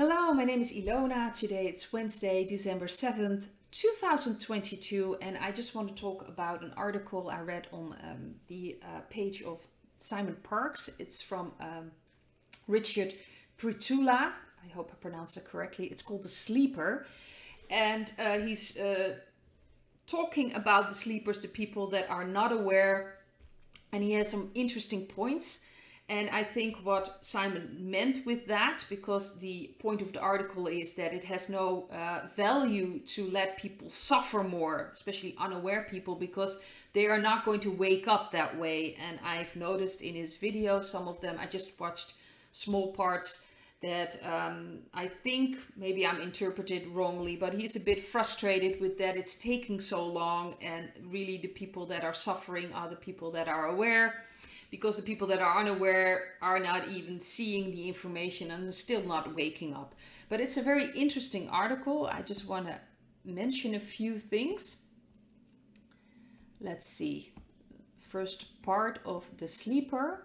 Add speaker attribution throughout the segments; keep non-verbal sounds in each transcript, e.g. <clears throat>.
Speaker 1: Hello, my name is Ilona. Today it's Wednesday, December 7th, 2022, and I just want to talk about an article I read on um, the uh, page of Simon Parkes. It's from um, Richard Pritula. I hope I pronounced that correctly. It's called The Sleeper, and uh, he's uh, talking about the sleepers, the people that are not aware, and he has some interesting points. And I think what Simon meant with that, because the point of the article is that it has no uh, value to let people suffer more, especially unaware people, because they are not going to wake up that way. And I've noticed in his video, some of them, I just watched small parts that um, I think maybe I'm interpreted wrongly, but he's a bit frustrated with that it's taking so long. And really, the people that are suffering are the people that are aware because the people that are unaware are not even seeing the information and are still not waking up. But it's a very interesting article. I just want to mention a few things. Let's see. First part of the sleeper.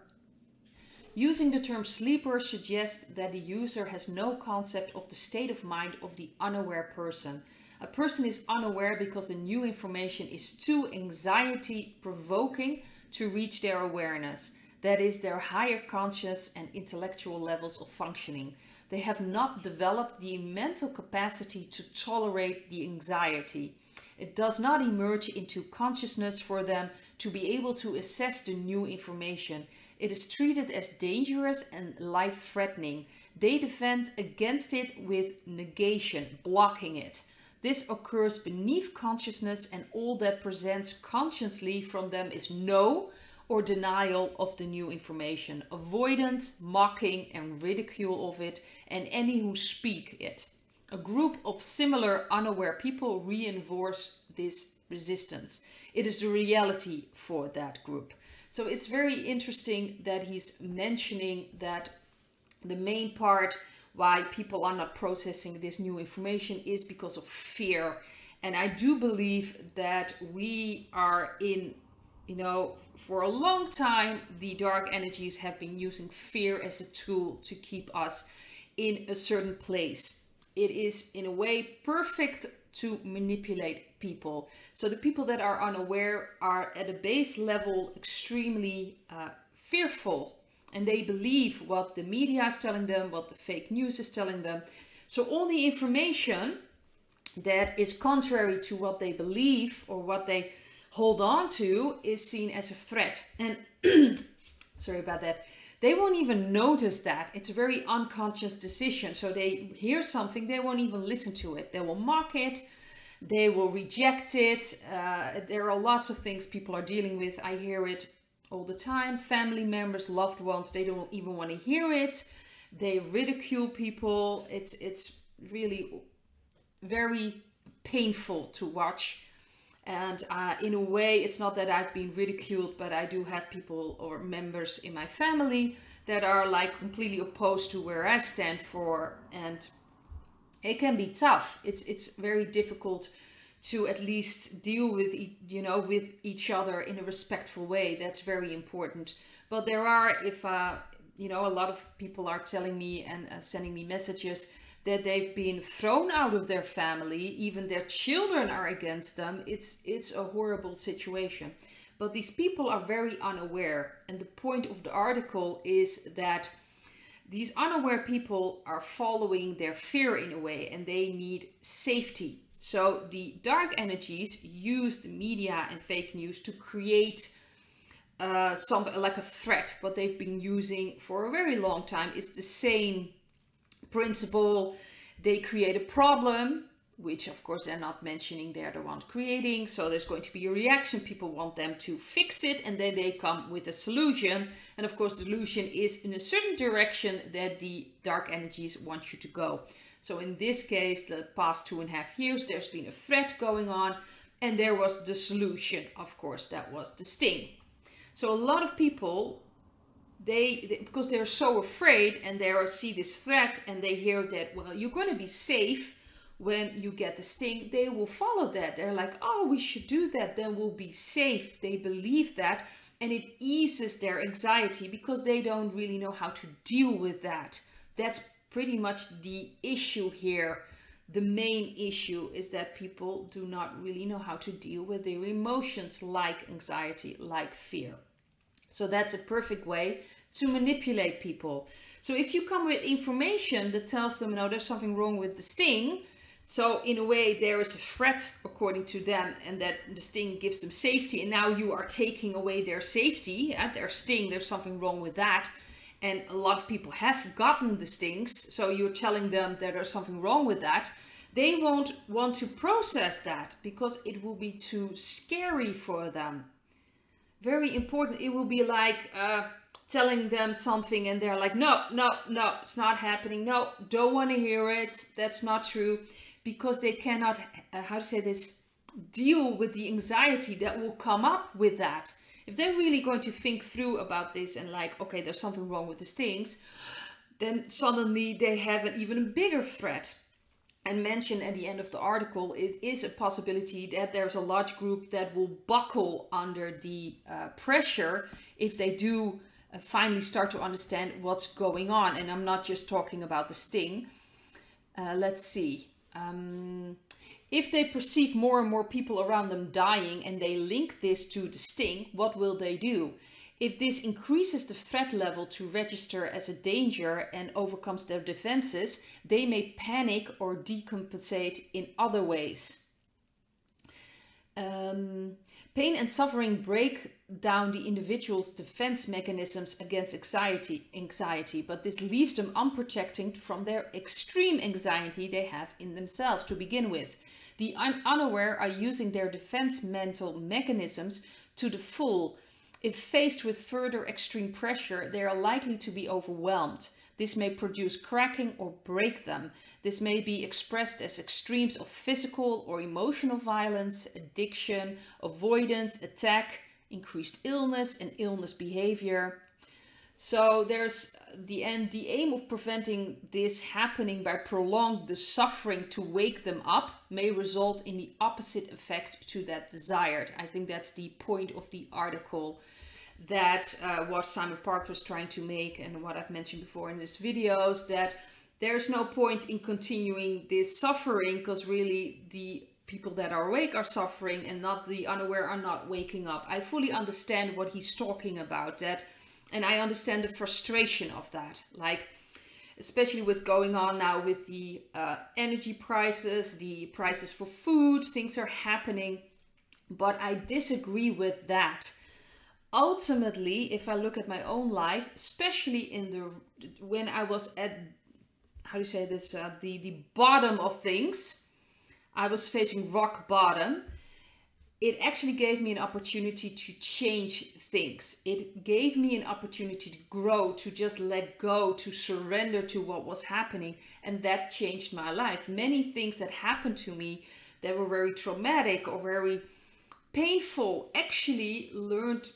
Speaker 1: Using the term sleeper suggests that the user has no concept of the state of mind of the unaware person. A person is unaware because the new information is too anxiety provoking to reach their awareness, that is, their higher conscious and intellectual levels of functioning. They have not developed the mental capacity to tolerate the anxiety. It does not emerge into consciousness for them to be able to assess the new information. It is treated as dangerous and life threatening. They defend against it with negation, blocking it. This occurs beneath consciousness and all that presents consciously from them is no or denial of the new information, avoidance, mocking and ridicule of it and any who speak it. A group of similar unaware people reinforce this resistance. It is the reality for that group. So it's very interesting that he's mentioning that the main part why people are not processing this new information is because of fear. And I do believe that we are in, you know, for a long time, the dark energies have been using fear as a tool to keep us in a certain place. It is, in a way, perfect to manipulate people. So the people that are unaware are at a base level extremely uh, fearful and they believe what the media is telling them, what the fake news is telling them. So all the information that is contrary to what they believe or what they hold on to is seen as a threat. And <clears throat> sorry about that. They won't even notice that. It's a very unconscious decision. So they hear something, they won't even listen to it. They will mock it. They will reject it. Uh, there are lots of things people are dealing with. I hear it all the time. Family members, loved ones, they don't even want to hear it. They ridicule people. It's it's really very painful to watch. And uh, in a way, it's not that I've been ridiculed, but I do have people or members in my family that are like completely opposed to where I stand for. And it can be tough. It's it's very difficult to at least deal with you know with each other in a respectful way. That's very important. But there are if uh, you know a lot of people are telling me and uh, sending me messages that they've been thrown out of their family. Even their children are against them. It's it's a horrible situation. But these people are very unaware. And the point of the article is that these unaware people are following their fear in a way. And they need safety so the dark energies use the media and fake news to create uh, some like a threat, what they've been using for a very long time. It's the same principle. They create a problem, which of course they're not mentioning they're the ones creating. So there's going to be a reaction. People want them to fix it and then they come with a solution. And of course the solution is in a certain direction that the dark energies want you to go. So in this case, the past two and a half years, there's been a threat going on and there was the solution. Of course, that was the sting. So a lot of people, they, they because they're so afraid and they see this threat and they hear that, well, you're going to be safe when you get the sting, they will follow that. They're like, oh, we should do that, then we'll be safe. They believe that and it eases their anxiety because they don't really know how to deal with that. That's pretty much the issue here. The main issue is that people do not really know how to deal with their emotions like anxiety, like fear. So that's a perfect way to manipulate people. So if you come with information that tells them, no, there's something wrong with the sting, so in a way there is a threat according to them and that the sting gives them safety and now you are taking away their safety, at their sting, there's something wrong with that. And a lot of people have gotten the stings, so you're telling them that there's something wrong with that. They won't want to process that because it will be too scary for them. Very important. It will be like, uh, telling them something and they're like, no, no, no, it's not happening. No, don't want to hear it. That's not true. Because they cannot, uh, how to say this, deal with the anxiety that will come up with that. If they're really going to think through about this and like, okay, there's something wrong with the stings, then suddenly they have an even bigger threat. And mentioned at the end of the article, it is a possibility that there's a large group that will buckle under the uh, pressure if they do uh, finally start to understand what's going on. And I'm not just talking about the sting. Uh, let's see. Um, if they perceive more and more people around them dying and they link this to the sting, what will they do? If this increases the threat level to register as a danger and overcomes their defenses, they may panic or decompensate in other ways. Um, pain and suffering break down the individual's defense mechanisms against anxiety, anxiety, but this leaves them unprotected from their extreme anxiety they have in themselves to begin with. The un unaware are using their defense mental mechanisms to the full. If faced with further extreme pressure, they are likely to be overwhelmed. This may produce cracking or break them. This may be expressed as extremes of physical or emotional violence, addiction, avoidance, attack, increased illness and illness behavior. So there's the end, the aim of preventing this happening by prolonged the suffering to wake them up may result in the opposite effect to that desired. I think that's the point of the article that uh, what Simon Park was trying to make and what I've mentioned before in this videos that there's no point in continuing this suffering because really the people that are awake are suffering and not the unaware are not waking up. I fully understand what he's talking about that and I understand the frustration of that. Like especially what's going on now with the uh, energy prices, the prices for food, things are happening. But I disagree with that. Ultimately, if I look at my own life, especially in the when I was at how do you say this uh, the the bottom of things, I was facing rock bottom, it actually gave me an opportunity to change things. It gave me an opportunity to grow, to just let go, to surrender to what was happening. And that changed my life. Many things that happened to me that were very traumatic or very painful actually learned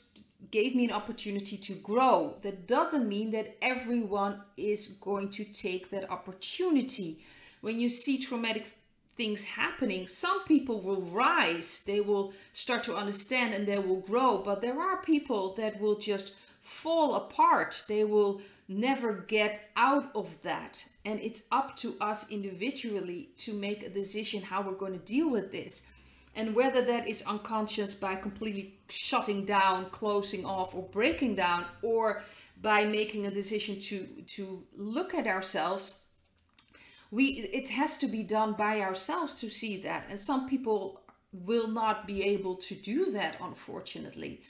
Speaker 1: gave me an opportunity to grow. That doesn't mean that everyone is going to take that opportunity. When you see traumatic things happening, some people will rise, they will start to understand and they will grow. But there are people that will just fall apart. They will never get out of that. And it's up to us individually to make a decision how we're going to deal with this. And whether that is unconscious by completely shutting down, closing off, or breaking down, or by making a decision to, to look at ourselves we it has to be done by ourselves to see that and some people will not be able to do that unfortunately.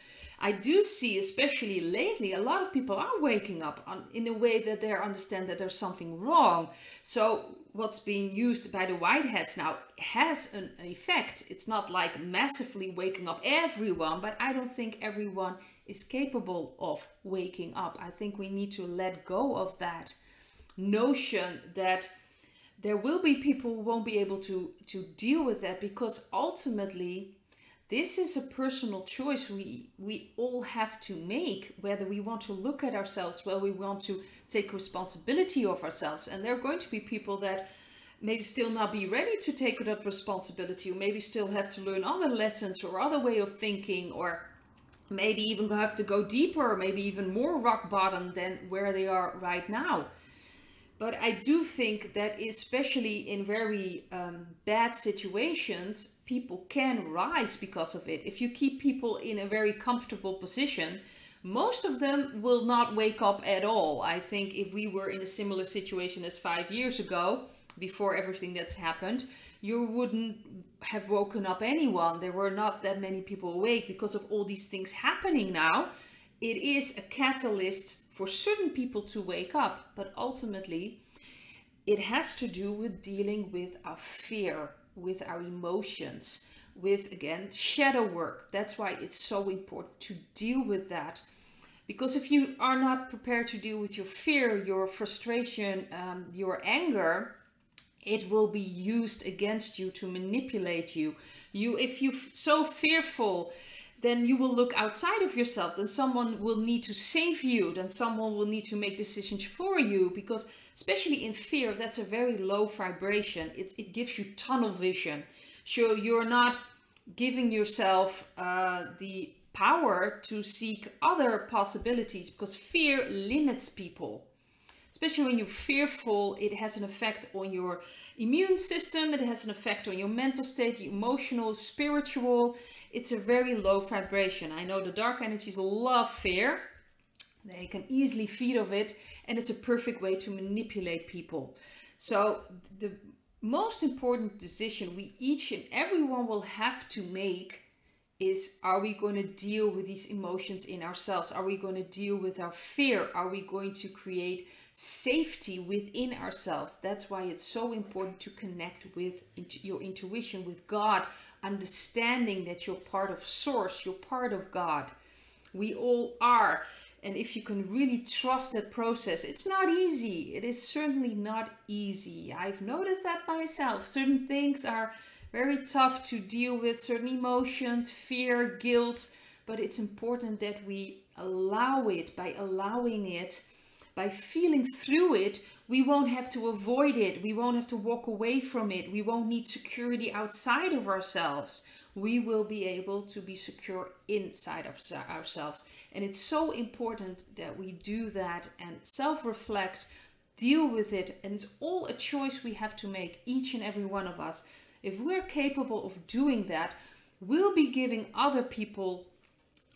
Speaker 1: I do see especially lately a lot of people are waking up on, in a way that they understand that there's something wrong. So what's being used by the white hats now has an effect. It's not like massively waking up everyone but i don't think everyone is capable of waking up. I think we need to let go of that notion that there will be people who won't be able to to deal with that because ultimately this is a personal choice we we all have to make whether we want to look at ourselves whether we want to take responsibility of ourselves. And there are going to be people that may still not be ready to take that responsibility or maybe still have to learn other lessons or other way of thinking or maybe even have to go deeper maybe even more rock bottom than where they are right now But I do think that especially in very um, bad situations, people can rise because of it. If you keep people in a very comfortable position, most of them will not wake up at all. I think if we were in a similar situation as five years ago, before everything that's happened, you wouldn't have woken up anyone. There were not that many people awake because of all these things happening now. It is a catalyst for certain people to wake up, but ultimately, it has to do with dealing with our fear, with our emotions, with again shadow work. That's why it's so important to deal with that. Because if you are not prepared to deal with your fear, your frustration, um, your anger, it will be used against you to manipulate you. You, if you're so fearful, then you will look outside of yourself. Then someone will need to save you. Then someone will need to make decisions for you. Because especially in fear, that's a very low vibration. It, it gives you tunnel vision. So you're not giving yourself uh, the power to seek other possibilities because fear limits people especially when you're fearful, it has an effect on your immune system, it has an effect on your mental state, your emotional, spiritual. It's a very low vibration. I know the dark energies love fear. They can easily feed of it, and it's a perfect way to manipulate people. So the most important decision we each and everyone will have to make is are we going to deal with these emotions in ourselves? Are we going to deal with our fear? Are we going to create safety within ourselves? That's why it's so important to connect with your intuition, with God, understanding that you're part of Source, you're part of God. We all are. And if you can really trust that process, it's not easy. It is certainly not easy. I've noticed that myself. Certain things are very tough to deal with certain emotions, fear, guilt, but it's important that we allow it. By allowing it, by feeling through it, we won't have to avoid it. We won't have to walk away from it. We won't need security outside of ourselves. We will be able to be secure inside of ourselves. And it's so important that we do that and self reflect, deal with it. And it's all a choice we have to make, each and every one of us. If we're capable of doing that, we'll be giving other people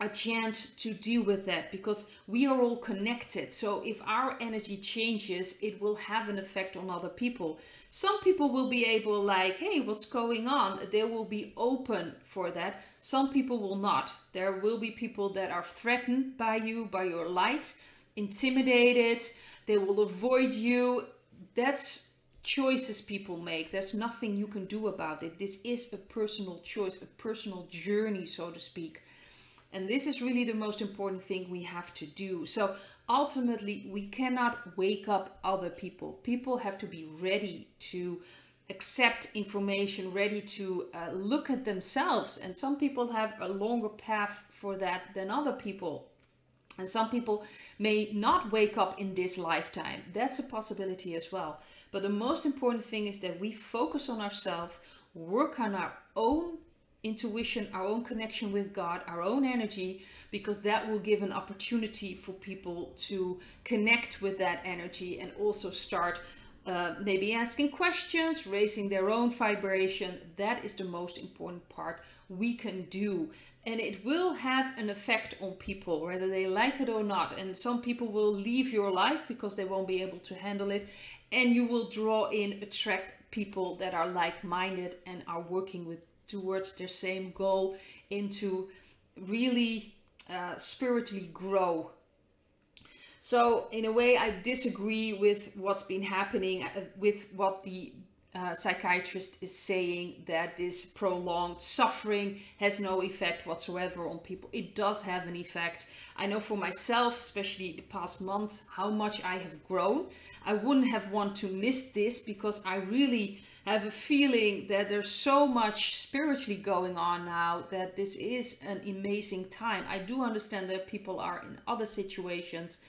Speaker 1: a chance to deal with that because we are all connected. So if our energy changes, it will have an effect on other people. Some people will be able like, hey, what's going on? They will be open for that. Some people will not. There will be people that are threatened by you, by your light, intimidated. They will avoid you. That's choices people make. There's nothing you can do about it. This is a personal choice, a personal journey, so to speak. And this is really the most important thing we have to do. So ultimately, we cannot wake up other people. People have to be ready to accept information, ready to uh, look at themselves. And some people have a longer path for that than other people. And some people may not wake up in this lifetime. That's a possibility as well. But the most important thing is that we focus on ourselves, work on our own intuition, our own connection with God, our own energy, because that will give an opportunity for people to connect with that energy and also start uh, maybe asking questions, raising their own vibration. That is the most important part we can do. And it will have an effect on people, whether they like it or not. And some people will leave your life because they won't be able to handle it and you will draw in attract people that are like-minded and are working with towards their same goal into really uh, spiritually grow so in a way i disagree with what's been happening uh, with what the uh, psychiatrist is saying that this prolonged suffering has no effect whatsoever on people. It does have an effect. I know for myself, especially the past month, how much I have grown. I wouldn't have want to miss this because I really have a feeling that there's so much spiritually going on now that this is an amazing time. I do understand that people are in other situations,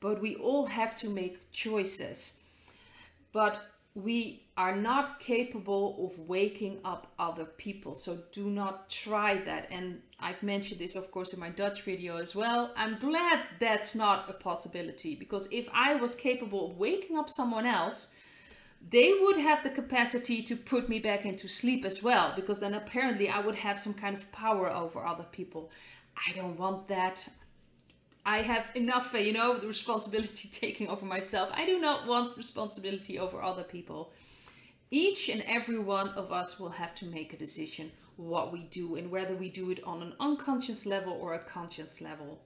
Speaker 1: but we all have to make choices. But we are not capable of waking up other people. So do not try that. And I've mentioned this, of course, in my Dutch video as well. I'm glad that's not a possibility because if I was capable of waking up someone else, they would have the capacity to put me back into sleep as well because then apparently I would have some kind of power over other people. I don't want that. I have enough, you know, the responsibility <laughs> taking over myself. I do not want responsibility over other people. Each and every one of us will have to make a decision what we do and whether we do it on an unconscious level or a conscious level.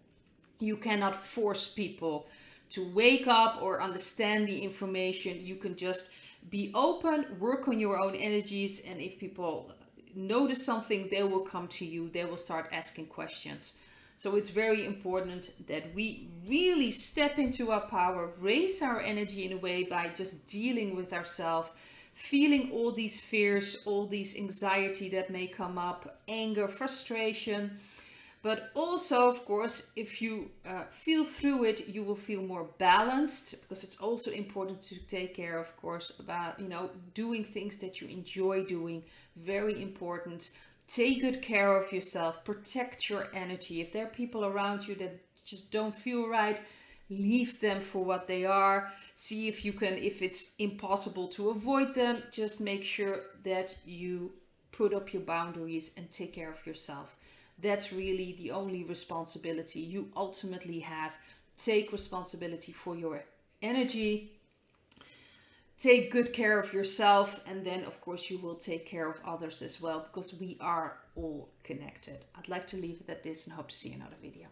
Speaker 1: You cannot force people to wake up or understand the information. You can just be open, work on your own energies, and if people notice something, they will come to you, they will start asking questions. So it's very important that we really step into our power, raise our energy in a way by just dealing with ourselves, feeling all these fears, all these anxiety that may come up, anger, frustration. But also, of course, if you uh, feel through it, you will feel more balanced because it's also important to take care, of course, about, you know, doing things that you enjoy doing. Very important take good care of yourself, protect your energy. If there are people around you that just don't feel right, leave them for what they are. See if you can, if it's impossible to avoid them, just make sure that you put up your boundaries and take care of yourself. That's really the only responsibility you ultimately have. Take responsibility for your energy, take good care of yourself and then of course you will take care of others as well because we are all connected. I'd like to leave it at this and hope to see another video.